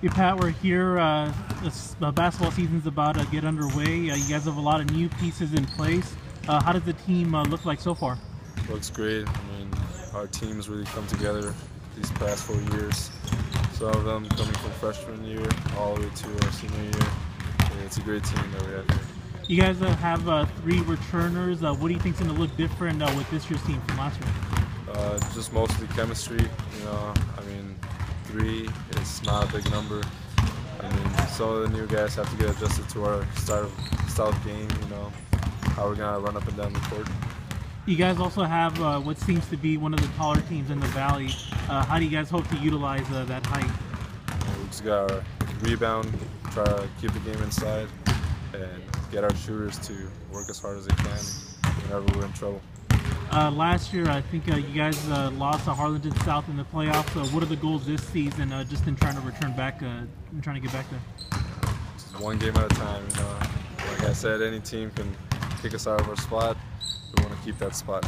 Hey Pat, we're here. Uh, this, the basketball season's about to get underway. Uh, you guys have a lot of new pieces in place. Uh, how does the team uh, look like so far? Looks great. I mean, our team's really come together these past four years. Some of them coming from freshman year all the way to our senior year. And it's a great team that we have here. You guys uh, have uh, three returners. Uh, what do you think's going to look different uh, with this year's team from last year? Uh, just mostly chemistry. You know, I mean, three is not a big number. I mean, some of the new guys have to get adjusted to our style of, style of game. You know, how we're gonna run up and down the court. You guys also have uh, what seems to be one of the taller teams in the valley. Uh, how do you guys hope to utilize uh, that height? We just gotta rebound, try to keep the game inside, and get our shooters to work as hard as they can whenever we're in trouble. Uh, last year, I think uh, you guys uh, lost to Harlingen South in the playoffs. So what are the goals this season, uh, just in trying to return back, uh, in trying to get back there? One game at a time. You know, like I said, any team can kick us out of our spot. We want to keep that spot.